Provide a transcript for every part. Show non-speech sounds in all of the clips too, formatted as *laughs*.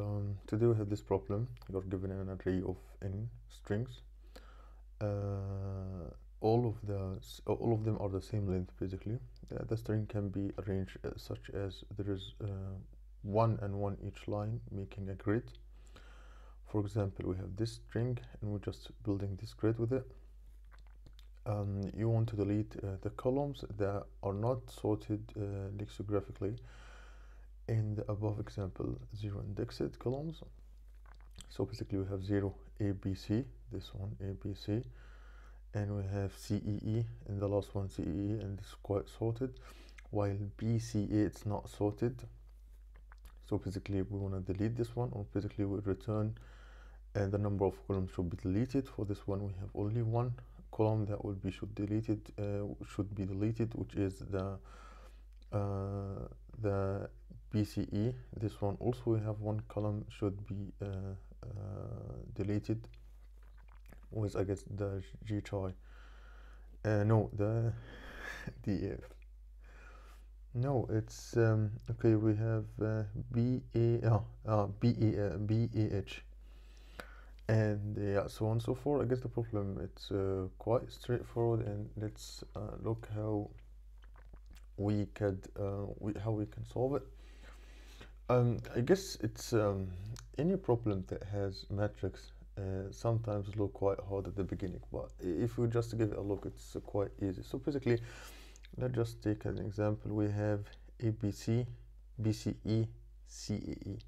um, today we have this problem you're given an array of n strings. Uh, all of the all of them are the same length basically. Uh, the string can be arranged uh, such as there is uh, one and one each line making a grid. For example we have this string and we're just building this grid with it. Um, you want to delete uh, the columns that are not sorted lexicographically in the above example zero indexed columns. So basically we have 0 ABC this one ABC and we have CEE in the last one CEE and it's quite sorted while BCA it's not sorted. So basically we want to delete this one or basically we return and the number of columns should be deleted. For this one we have only one column that will be should deleted uh, should be deleted which is the uh, the BCE this one also we have one column should be uh, uh deleted was I guess the G choi uh, no the *laughs* DF no it's um, okay we have uh, B A oh, uh, uh, B A H. And yeah so on and so forth. I guess the problem it's uh, quite straightforward and let's uh, look how we could uh, we, how we can solve it um, i guess it's um, any problem that has matrix uh, sometimes look quite hard at the beginning but if we just give it a look it's quite easy. So basically let's just take an example. We have abc bce cee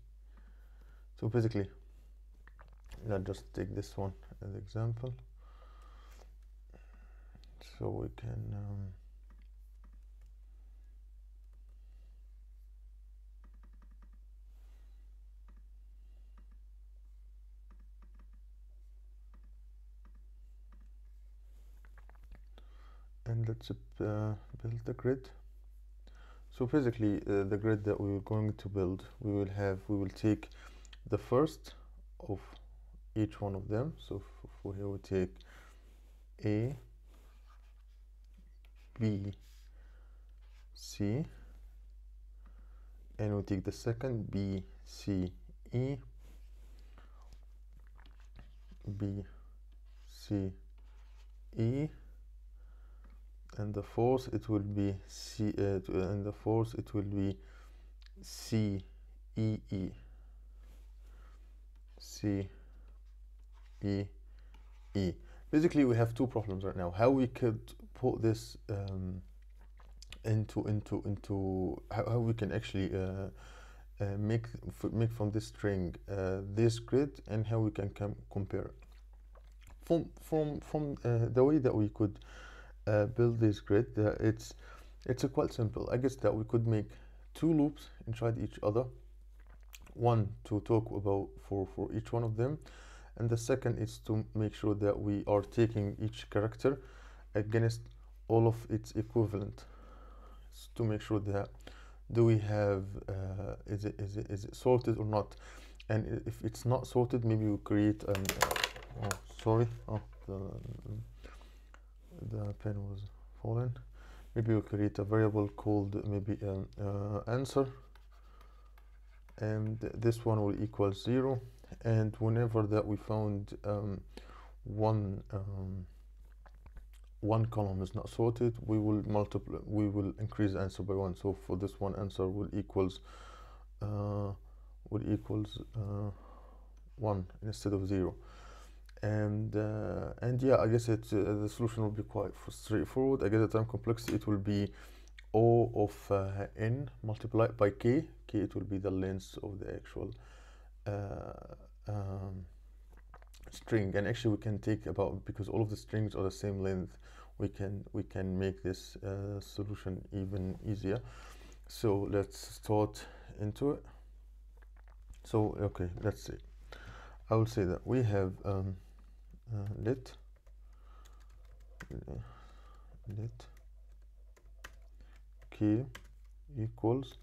so basically let's just take this one as example. So we can um, and let's uh, build the grid. So basically uh, the grid that we are going to build we will have we will take the first of each one of them. So for here we take a b c and we take the second b c e b c e and the fourth it will be c uh, and the fourth it will be c e e c E, E. Basically, we have two problems right now. How we could put this um, into into into how, how we can actually uh, uh, make make from this string uh, this grid and how we can compare it. From from from uh, the way that we could uh, build this grid, uh, it's it's quite simple. I guess that we could make two loops inside each other. One to talk about for for each one of them and the second is to make sure that we are taking each character against all of its equivalent to make sure that do we have uh, is it is it is it sorted or not and if it's not sorted maybe we create an uh, oh sorry oh the the pen was fallen maybe we create a variable called maybe an uh, answer. And this one will equal zero. And whenever that we found um, one um, one column is not sorted we will multiply we will increase answer by one. So for this one answer will equals uh, will equals uh, one instead of zero and uh, and yeah I guess it uh, the solution will be quite straightforward. I guess the time complexity it will be O of uh, n multiplied by k. K it will be the length of the actual uh, um, string. And actually we can take about because all of the strings are the same length we can we can make this uh, solution even easier. So let's start into it. So okay let's see. I will say that we have um, let let k equals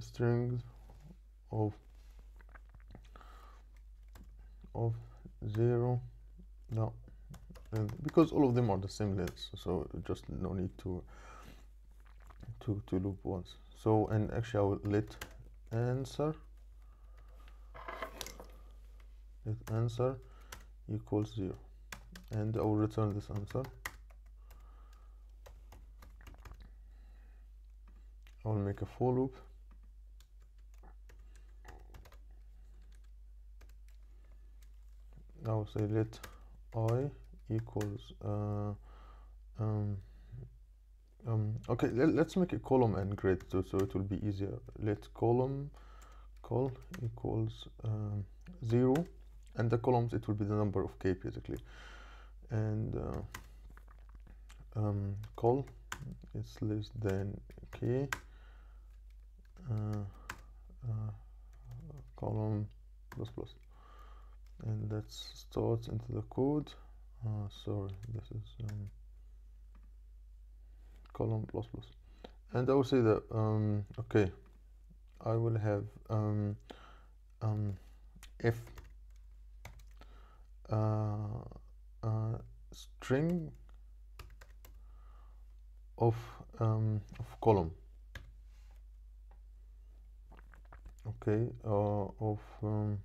strings of of 0 no. And because all of them are the same length so just no need to to to loop once. So and actually I will let answer let answer equals 0 and I will return this answer. I will make a for loop. I will say let i equals uh, um, um, okay let, us make a column and grid so, so it will be easier. Let column col equals um, 0 and the columns it will be the number of k basically. And uh, um, col is less than k. Uh, uh, column plus plus. And that's stored into the code. Uh, sorry this is um, column plus plus. And I will say that um, okay I will have um, um, if string of um, of column. Okay uh, of um,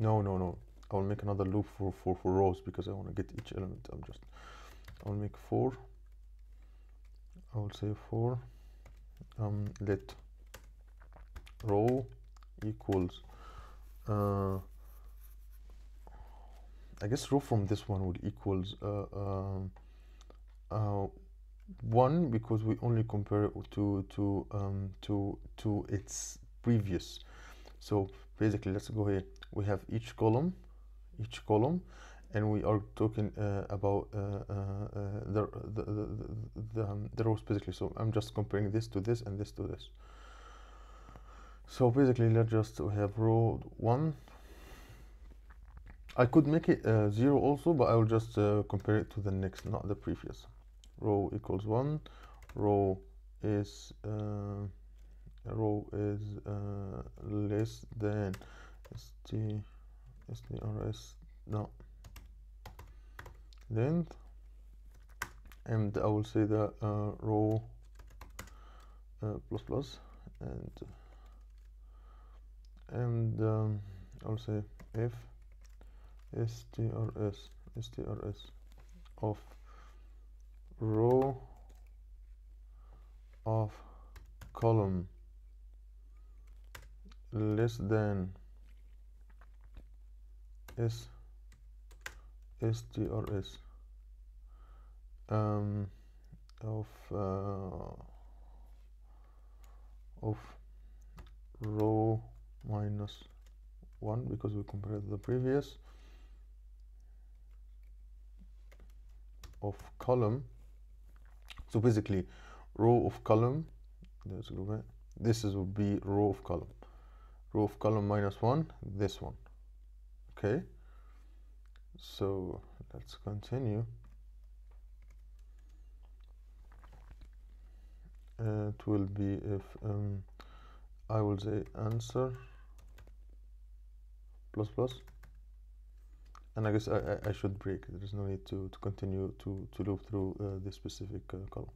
no no no. I'll make another loop for, for, for rows because I want to get each element. I'm just I'll make four. I will say for um, let row equals uh, I guess row from this one would equals uh, um, uh, one because we only compare it to to um, to to its previous. So basically let's go here we have each column each column and we are talking uh, about uh, uh, uh the, the, the, the, um, the rows basically. So I'm just comparing this to this and this to this. So basically let's just have row 1 I could make it uh, 0 also but I will just uh, compare it to the next not the previous. Row equals 1 row is row is less than st strs no. Length. And I will say the uh, row uh, plus plus. And and um, I'll say if strs strs of row of column less than s strs um, of uh, of row minus 1 because we compared the previous of column. So basically row of column go back this is will be row of column. Row of column minus 1 this one. Okay? So let's continue. It will be if um, I will say answer plus plus and I guess I, I, should break. There is no need to, to continue to, to loop through uh, this specific uh, column.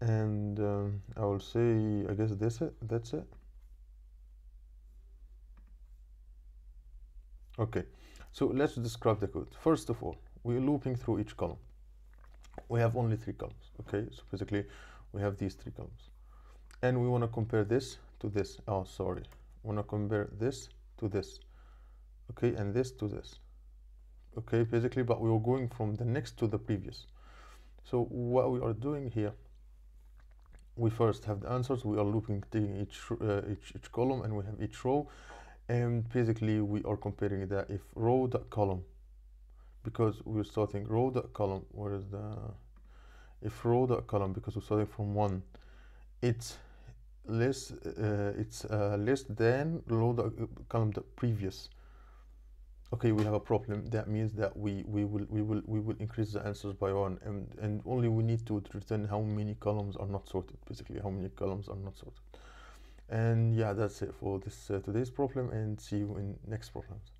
And um, I will say I guess that's it that's it. Okay. So let's describe the code. First of all we're looping through each column. We have only three columns okay? So basically we have these three columns. And we want to compare this to this. Oh sorry. Want to compare this to this okay? And this to this okay basically but we are going from the next to the previous. So what we are doing here we first have the answers. We are looping each, uh, each each column and we have each row. And basically we are comparing that if row dot column because we're starting row dot column. Where is the if row dot column because we're starting from one it's less uh, it's uh, less than row dot column the previous okay we have a problem that means that we we will we will we will increase the answers by one. And and only we need to return how many columns are not sorted basically how many columns are not sorted. And yeah that's it for this uh, today's problem and see you in next problems